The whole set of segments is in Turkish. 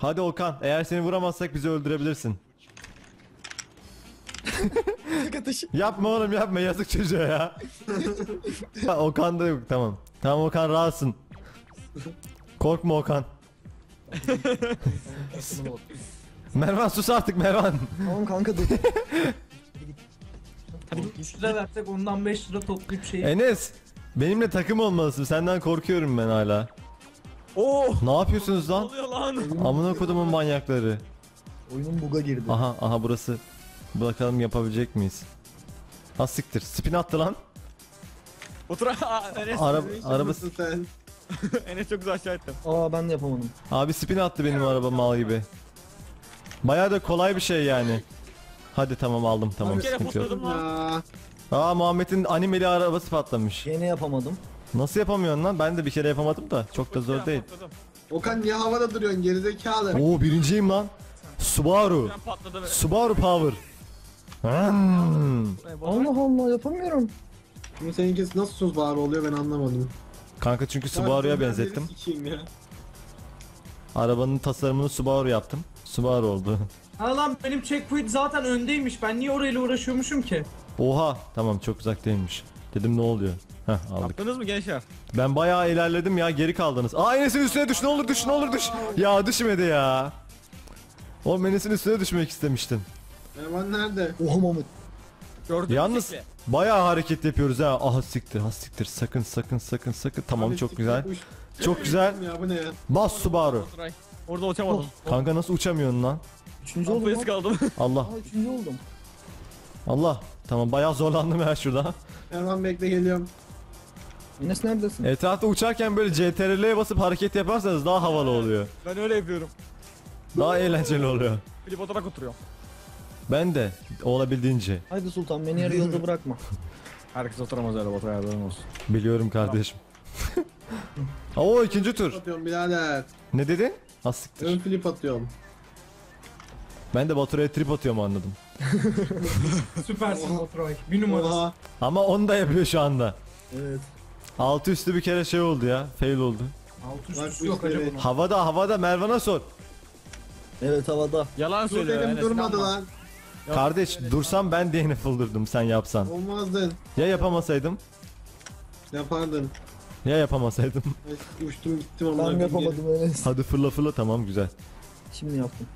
Hadi Okan eğer seni vuramazsak bizi öldürebilirsin. Ateşi. Yapma oğlum yapma yazık çocuğa ya. Ha, Okan da yok tamam. Tamam Okan rahatsın. Korkma Okan. Mervan sus artık Mervan. Tamam kanka dur. Hadi 3 lira versek ondan 5 lira toplayıp şey. Enes benimle takım olmalısın senden korkuyorum ben hala. Oo. Ne yapıyorsunuz lan? oluyor lan? Amına kodumun manyakları. Oyunun buga girdi. Aha aha burası. Bakalım yapabilecek miyiz? Ha siktir. Spin attı lan. Otur. Aa, Enes. Araba sen? Enes çok güzel aşağı ettim. Aa ben de yapamadım. abi spin attı benim araba mal gibi. Bayağı da kolay bir şey yani. Hadi tamam aldım tamam Bir kere sıkıntı yok. postladım lan. Aa Muhammed'in animeli arabası patlamış. Gene yapamadım. Nasıl yapamıyorsun lan? Ben de bir kere yapamadım da çok da zor değil. Patladım. Okan niye havada duruyorsun gerizekalı? Oo birinciyim lan. Subaru. Ben patladı ve. Subaru Power. Hmm. Allah Allah yapamıyorum. Şimdi seninkisi nasıl söz var oluyor ben anlamadım. Kanka çünkü Subaru'ya Ben benzettim. ya. Arabanın tasarımını Subaru yaptım. Subaru oldu. Ha lan benim checkpoint zaten öndeymiş. Ben niye orayla uğraşıyormuşum ki? Oha tamam çok uzak değilmiş. Dedim ne oluyor? Heh aldık. Yaptınız mı gençler? Ben bayağı ilerledim ya geri kaldınız. Aa Enes'in üstüne düş ne olur düş ne olur düş. Ya düşmedi ya. Oğlum Enes'in üstüne düşmek istemiştim. Erman nerede? Oha Mahmut. Gördün mü Yalnız şekli? bayağı hareket yapıyoruz ha. Aha siktir ha siktir sakın sakın sakın sakın. Tamam Abi çok siktir güzel. kuş. Çok güzel. Ya bu ne ya? Bas Subaru. Oturay. Orada uçamadım. Kanka nasıl uçamıyorsun lan? Üçüncü oldum Rampaya lan. kaldım. Allah Aa üçüncü oldum. Allah. Tamam bayağı zorlandım ya şurada. Erman bekle geliyorum. Enes neredesin? Etrafta uçarken böyle CTRL'ye basıp hareket yaparsanız daha havalı oluyor. Ben öyle yapıyorum. Daha eğlenceli oluyor. Filip olarak oturuyor. Ben de olabildiğince. Haydi Sultan beni yarı yolda bırakma. Herkes oturamaz öyle Baturay haberin olsun. Biliyorum kardeşim. Oo ikinci tur. Atıyorum birader. Ne dedin? Ha Ön flip atıyorum. Ben de Baturay'a trip atıyorum anladım. Süpersin Baturay. Bir numarası. Oha. Ama onu da yapıyor şu anda. Evet. Altı üstü bir kere şey oldu ya. Fail oldu. Alt Bak üst bu yok acaba bunun. Havada havada Mervan'a sor. Evet havada. Yalan Dur söylüyor dedim Enes. durmadı inanma. lan. Kardeş dursam ben DNF olurdum sen yapsan. Olmazdın. Ya yapamasaydım? Yapardın. Ya yapamasaydım? Ay, Uçtum gittim ama. Ben yapamadım Enes. Hadi fırla fırla tamam güzel. Şimdi yaptım.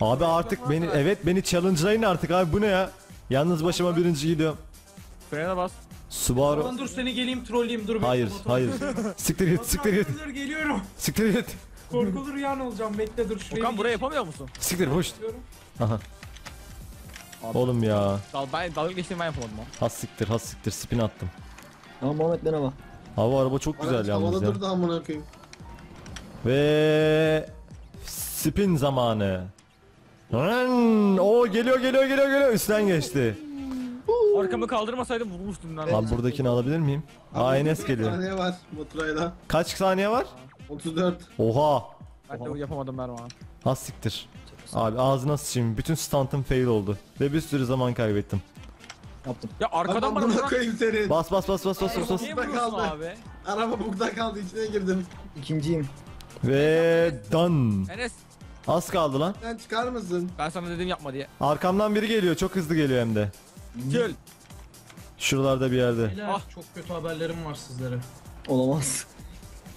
Abi artık beni evet beni challenge'layın artık abi bu ne ya? Yalnız başıma birinci gidiyorum. Frene bas. Subaru. Lan dur seni geleyim trolleyeyim dur. bekle Hayır Baturay. hayır. Siktir git siktir git. Dur geliyorum. Siktir git. Korkulu rüyan olacağım bekle dur şuraya. Okan buraya yapamıyor musun? Siktir hoş. Diyorum. Aha. Oğlum ya. Dal, ben dalga geçtim ben yapamadım ha. Has siktir has siktir spin attım. Tamam Muhammed merhaba. Hava araba çok güzel Araç yalnız havada ya. durdu amına koyayım. Ve spin zamanı. Rın! O geliyor geliyor geliyor geliyor üstten geçti. Arkamı kaldırmasaydım vurmuştum lan. Abi buradakini alabilir miyim? Aa Enes geliyor. saniye var Baturay'la. Kaç saniye var? 34. Oha. Ben de yapamadım Mervan. Az siktir. Abi ağzına sıçayım. Bütün stantım fail oldu. Ve bir sürü zaman kaybettim. Yaptım. Ya arkadan bana Amına vuran... koyayım seni. Bas bas bas bas bas bas. bas. Niye vuruyorsun kaldı. abi? Araba bugda kaldı içine girdim. İkinciyim. Ve done. Enes Az kaldı lan. Sen çıkar mısın? ben sana dedim yapma diye. Arkamdan biri geliyor. Çok hızlı geliyor hem de. Gel. Şuralarda bir yerde. Beyler Ah. çok kötü haberlerim var sizlere. Olamaz.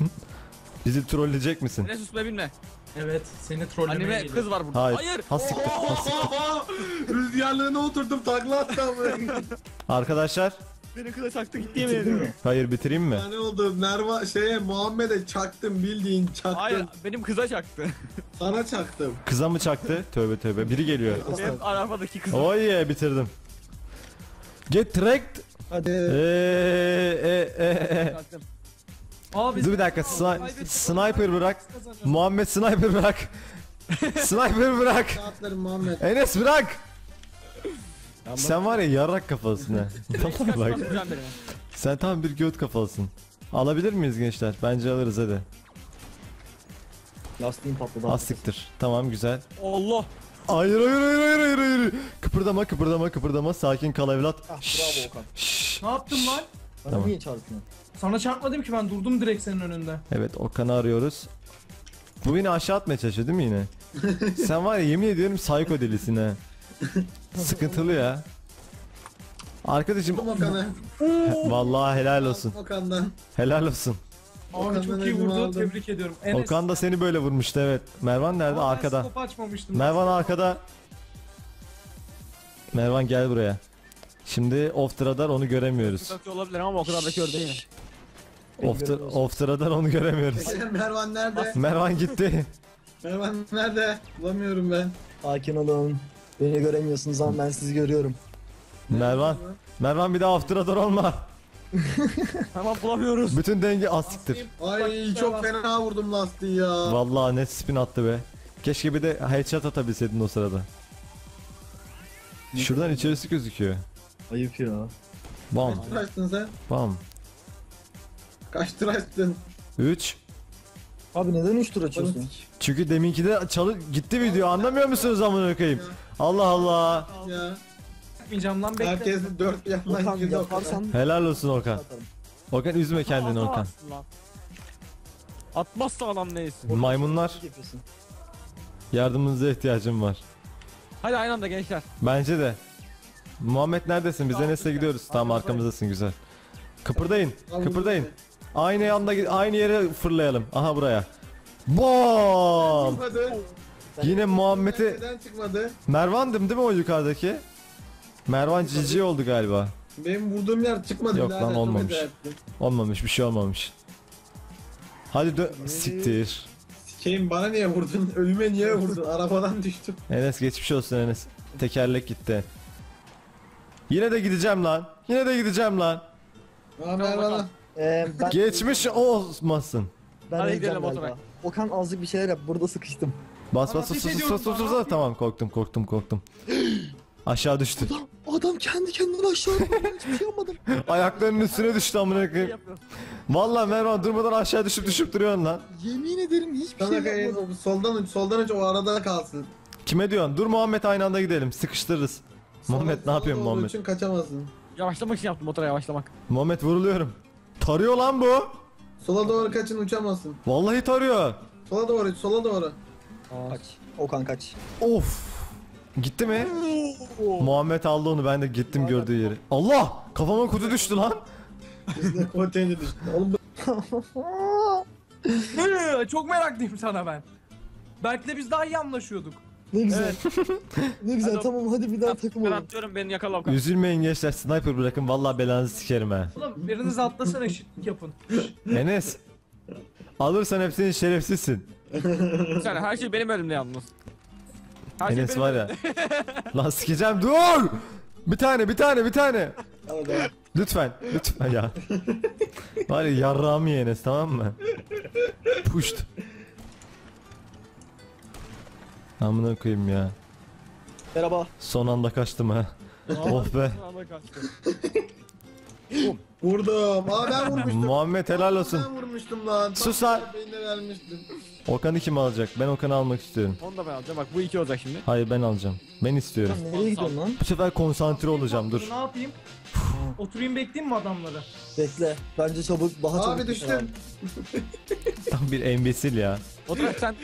Bizi trolleyecek misin? Enes üstüme binme. Evet seni trollemeye Anneme geliyorum. kız var burada. Hayır. Hayır. Has siktir. Has siktir. Rüzgarlığına oturdum takla attım. Arkadaşlar. Beni kıza çaktı gitti yemin mi? Hayır bitireyim mi? ne oldu? Merva şeye Muhammed'e çaktım bildiğin çaktım. Hayır benim kıza çaktı. Sana çaktım. Kıza mı çaktı? Tövbe tövbe. Biri geliyor. benim arabadaki kız. Yeah bitirdim. Get tracked. Hadi. Eee e e e. Aa biz Dur bir dakika. sni- sniper bırak. Muhammed sniper bırak. sniper bırak. Muhammed. Enes bırak. Sen var ya yarrak kafalısın ha. Tamam bak. Sen tam bir göt kafalısın. Alabilir miyiz gençler? Bence alırız hadi. Lastiğim patladı. Az siktir. Tamam güzel. Allah. Hayır hayır hayır hayır hayır hayır. Kıpırdama kıpırdama kıpırdama. Sakin kal evlat. Ah bravo Okan. şşş. Ne yaptın lan? Bana Tamam. niye çarpıyorsun? Sana çarpmadım ki ben durdum direkt senin önünde. Evet Okan'ı arıyoruz. Bu beni aşağı atmaya çalışıyor değil mi yine? Sen var ya yemin ediyorum psycho delisin ha. Sıkıntılı ya. Arkadaşım Okan'ı. vallahi helal olsun. Okan'dan. Helal olsun. Abi Okan'dan çok iyi vurdu. aldım. Tebrik ediyorum. Enes. Okan da seni böyle vurmuştu evet. Mervan nerede? Ama ben Arkada. scope açmamıştım. Mervan arkada. Mervan gel buraya. Şimdi off the radar onu göremiyoruz. Olabilir ama o kadar da kör değil. Off the, off the radar onu göremiyoruz. Mervan nerede? Mervan gitti. Mervan nerede? Bulamıyorum ben. Sakin olun. Beni göremiyorsunuz ama ben sizi görüyorum. Mervan. Mervan bir daha off the radar olma. Tamam bulamıyoruz. Bütün denge asiktir. Ay çok fena vurdum lastiği ya. Vallahi net spin attı be. Keşke bir de headshot atabilseydin o sırada. Şuradan içerisi gözüküyor. Ayıp ya. Bam Kaç tur açtın sen? bam. Kaç tur açtın? 3 Abi neden 3 tur açıyorsun? Çünkü deminki de çalı gitti video anlamıyor musunuz amına koyayım? Allah Allah. Ya. Yapmayacağım lan bekle. Herkes dört bir yandan Okan girdi yaparsan Helal olsun Okan. Okan üzme kendini Okan. Atmazsa adam neysin? Maymunlar yardımınıza ihtiyacım var. Hadi aynı anda gençler. Bence de. Muhammed neredesin? Biz Enes'le gidiyoruz. Tamam arkamızdasın güzel. Kıpırdayın. Kıpırdayın. Aynı yanda aynı yere fırlayalım. Aha buraya. Bom! Çıkmadı. Yine Muhammed'i Neden çıkmadı? Mervan'dım değil mi o yukarıdaki? Mervan cici oldu galiba. Benim vurduğum yer çıkmadı. Yok birader, lan, çok olmamış. Olmamış bir şey olmamış. Hadi dö siktir. Sikeyim bana niye vurdun? Ölüme niye vurdun? Arabadan düştüm. Enes geçmiş olsun Enes. Tekerlek gitti. Yine de gideceğim lan. Yine de gideceğim lan. Aa Mervan'a. Ee, ben, Geçmiş olmasın. ben Hadi öleceğim gidelim galiba. Okan azıcık bir şeyler yap. Burada sıkıştım. Bas Bana bas bas bas bana bas ateş- tamam korktum korktum korktum. Aşağı düştü. Adam kendi kendine aşağı atladı. Hiçbir şey yapmadım. Ayaklarının üstüne düştü amına koyayım. Yapıyorum. Vallahi Mervan durmadan aşağı düşüp düşüp duruyorsun lan. Yemin ederim hiçbir Sana şey yapmadım. kayın soldan uç, soldan uç o arada kalsın. Kime diyorsun? Dur Muhammed aynı anda gidelim. Sıkıştırırız. Muhammed ne yapıyorsun Muhammed? için kaçamazsın. Yavaşlamak için yaptım motora yavaşlamak. Muhammed vuruluyorum. Tarıyor lan bu. Sola doğru kaçın uçamazsın. Vallahi tarıyor. Sola doğru, sola doğru. Kaç. Okan kaç. Of. Gitti mi? Muhammed aldı onu ben de gittim gördüğü yeri. Allah! Kafama kutu düştü lan. Bizde konteyner düştü. Oğlum Hı, Çok meraklıyım sana ben. Berk'le biz daha iyi anlaşıyorduk. Ne güzel. ne güzel Hadi tamam hadi bir daha takım Ben olalım. atlıyorum beni yakala Okan. Üzülmeyin gençler sniper bırakın vallahi belanızı sikerim ha. Oğlum biriniz atlasana eşitlik yapın. Enes. Alırsan hepsinin şerefsizsin. Sen her şey benim elimde yalnız. Her şey Enes benim var ya. Lan sikeceğim dur! Bir tane bir tane bir tane. hadi. Lütfen lütfen ya. var ya yarrağımı ye Enes tamam mı? Puşt. Amına koyayım ya. Merhaba. Son anda kaçtım ha. oh be. Vurdum. Aa ben vurmuştum. Muhammed helal olsun. Ben vurmuştum lan. Sus lan. Beynine vermiştim. Okan'ı kim alacak? Ben Okan'ı almak istiyorum. Onu da ben alacağım bak bu iki olacak şimdi. Hayır ben alacağım. Ben istiyorum. Nereye gidiyorsun lan? Bu sefer konsantre olacağım dur. Ne yapayım? Oturayım bekleyeyim mi adamları? Bekle. Bence çabuk daha çabuk. Abi düştüm. Tam bir embesil ya. Otur sen.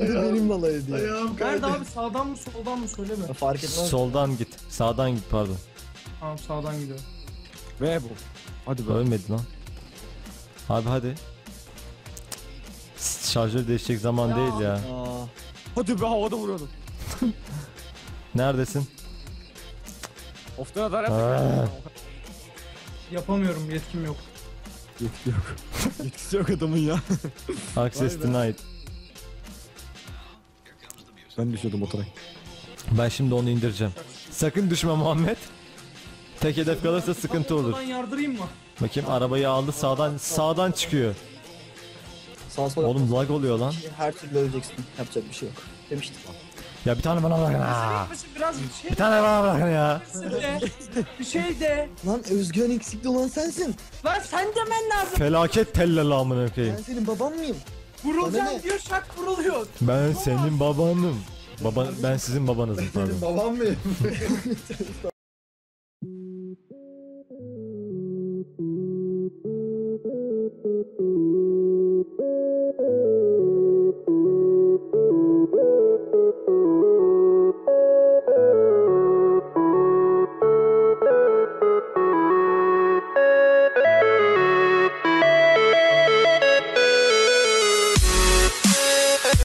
Bir de benimle alay ediyor. Ayağım Nerede kaydı. abi sağdan mı soldan mı söyleme. Ya Fark etmez. Soldan git. Sağdan git pardon. Tamam sağdan gidiyorum. Ve bu. Hadi be. Ölmedi lan. Abi hadi. Cık, Şarjör değişecek zaman Ya. değil ya. Aa, Hadi be havada vuruyordum. Neredesin? Of da dar Aa. Yapamıyorum yetkim yok. Yetki yok. Yetkisi yok adamın ya. Access denied. Ben düşüyordum motora. Ben şimdi onu indireceğim. Sakın düşme Muhammed. Tek hedef kalırsa sıkıntı olur. Ortadan yardırayım mı? Bakayım arabayı aldı sağdan sağdan çıkıyor. sağ sol Oğlum lag oluyor lan. Her türlü öleceksin. Yapacak bir şey yok. Demiştim. Ya bir tane bana bırakın ha. Biraz bir şey Bir tane bana bırakın ya. de. Bir şey de. Lan Özgür'ün eksikli olan sensin. Lan sen demen lazım. Felaket tellal amına Ben senin baban mıyım? Bana diyor şak vuruluyor. Ben senin babanım. Baban ben sizin babanızım pardon. Babam mıyım?